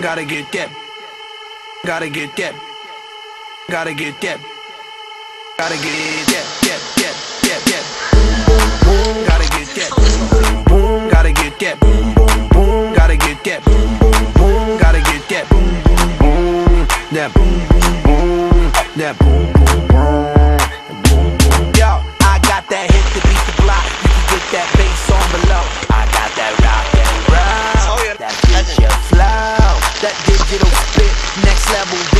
Gotta get that. Gotta get that. Gotta get that. Gotta get that, that, that, that, that. Gotta get that. Gotta get that. Gotta get that. Gotta get that. Boom boom boom that boom boom, boom, that boom. spit, next level.